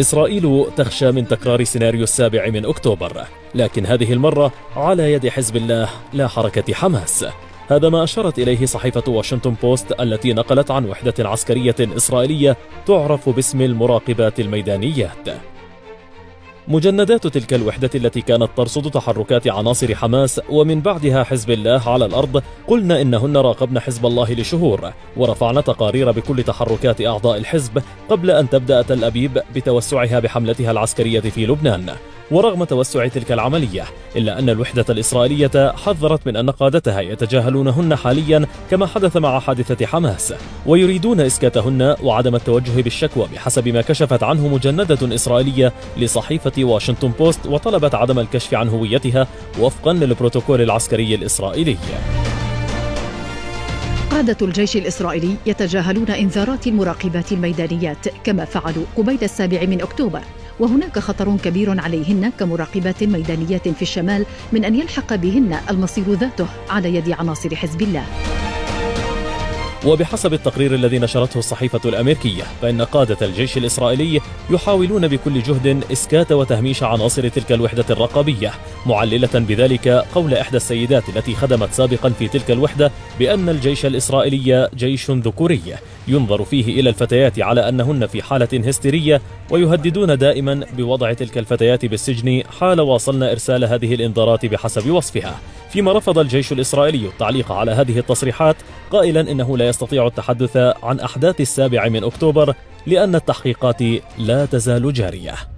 إسرائيل تخشى من تكرار سيناريو السابع من أكتوبر لكن هذه المرة على يد حزب الله لا حركة حماس. هذا ما أشارت إليه صحيفة واشنطن بوست التي نقلت عن وحدة عسكرية إسرائيلية تعرف باسم المراقبات الميدانيات. مجندات تلك الوحدة التي كانت ترصد تحركات عناصر حماس ومن بعدها حزب الله على الأرض قلنا إنهن راقبن حزب الله لشهور ورفعن تقارير بكل تحركات أعضاء الحزب قبل أن تبدأ تل أبيب بتوسعها بحملتها العسكرية في لبنان. ورغم توسع تلك العملية إلا أن الوحدة الإسرائيلية حذرت من أن قادتها يتجاهلونهن حاليا كما حدث مع حادثة حماس ويريدون إسكاتهن وعدم التوجه بالشكوى بحسب ما كشفت عنه مجندة إسرائيلية لصحيفة واشنطن بوست وطلبت عدم الكشف عن هويتها وفقا للبروتوكول العسكري الإسرائيلي. قادة الجيش الإسرائيلي يتجاهلون إنذارات المراقبات الميدانيات كما فعلوا قبيل السابع من أكتوبر. وهناك خطر كبير عليهن كمراقبات ميدانيات في الشمال من أن يلحق بهن المصير ذاته على يد عناصر حزب الله. وبحسب التقرير الذي نشرته الصحيفة الأمريكية فإن قادة الجيش الإسرائيلي يحاولون بكل جهد إسكات وتهميش عناصر تلك الوحدة الرقابية معللة بذلك قول إحدى السيدات التي خدمت سابقا في تلك الوحدة بأن الجيش الإسرائيلي جيش ذكوري ينظر فيه إلى الفتيات على أنهن في حالة هستيرية ويهددون دائما بوضع تلك الفتيات بالسجن حال واصلن إرسال هذه الإنذارات بحسب وصفها. فيما رفض الجيش الإسرائيلي التعليق على هذه التصريحات قائلا إنه لا يستطيع التحدث عن أحداث السابع من أكتوبر لأن التحقيقات لا تزال جارية.